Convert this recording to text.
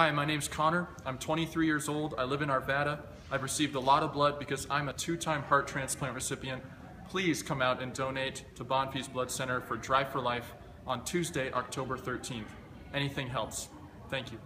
Hi, my name's Connor. I'm 23 years old. I live in Arvada. I've received a lot of blood because I'm a two-time heart transplant recipient. Please come out and donate to Bonfils Blood Center for Drive for Life on Tuesday, October 13th. Anything helps. Thank you.